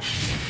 you